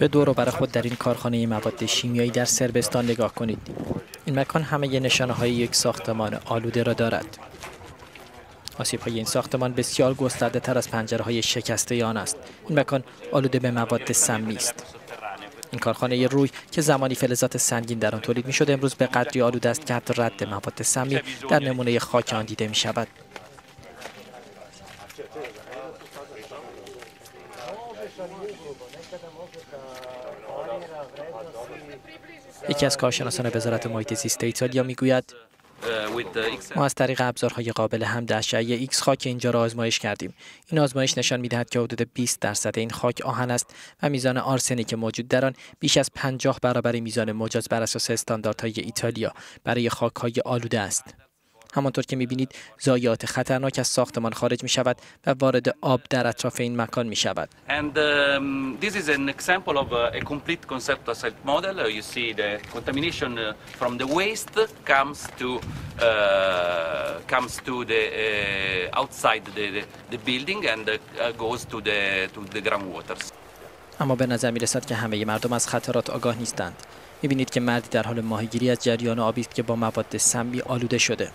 به دور و بر خود در این کارخانه مواد شیمیایی در سربستان نگاه کنید. این مکان همه نشانه های یک ساختمان آلوده را دارد. آسیب های این ساختمان بسیار گسترده تر از پنجره های شکسته آن است. این مکان آلوده به مواد سمی است. این کارخانه روی که زمانی فلزات سنگین در آن تولید می شد امروز به قدری آلوده است که حتی رد مواد سمی در نمونه خاک آن دیده می شود. یکی از کارشناسان وزارت محیط زیست ایتالیا می‌گوید ما از طریق ابزارهای قابل حمل اشعه ایکس خاک اینجا را آزمایش کردیم. این آزمایش نشان می‌دهد که حدود 20 درصد این خاک آهن است و میزان آرسنیک موجود در آن بیش از 50 برابر میزان مجاز بر اساس استانداردهای ایتالیا برای خاکهای آلوده است. همانطور که می‌بینید ضایعات خطرناک از ساختمان خارج می شود و وارد آب در اطراف این مکان می شود. And um, this is an example of a, a complete conceptual site model. Uh, you see the contamination uh, from the waste comes to uh, comes to the outside the, the, the building and goes to the to the groundwaters. اما به نظر می رسد که همه مردم از خطرات آگاه نیستند. می بینید که مردی در حال ماهیگیری از جریان آبی است که با مواد سمی آلوده شده.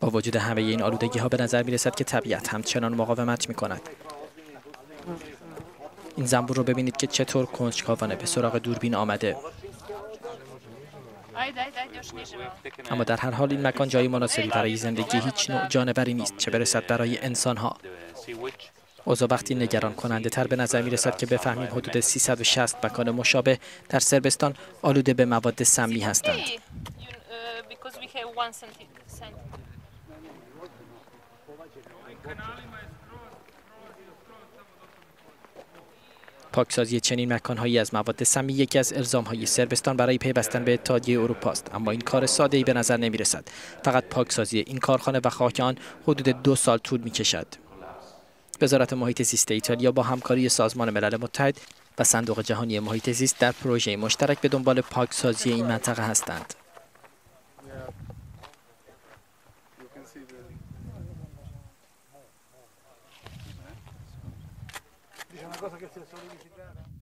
با وجود همه این آلودگی ها به نظر می رسد که طبیعت همچنان مقاومت می کند. این زنبور رو ببینید که چطور کنجکاوانه به سراغ دوربین آمده. اما در هر حال این مکان جای مناسبی برای زندگی هیچ نوع جانوری نیست چه برسد برای انسان ها. اوضاع وقتی نگران کننده تر به نظر می رسد که بفهمیم حدود 360 مکان مشابه در سربستان آلوده به مواد سمی هستند. پاکسازی چنین مکانهایی از مواد سمی یکی از های سربستان برای پیوستن به اتحادیه اروپا است. اما این کار ساده ای به نظر نمی رسد فقط پاکسازی این کارخانه و خاک آن حدود دو سال طول می کشد وزارت محیط زیست ایتالیا با همکاری سازمان ملل متحد و صندوق جهانی محیط زیست در پروژه مشترک به دنبال پاکسازی این منطقه هستند.